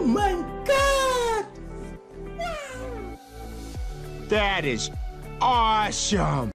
Oh my god! That is awesome!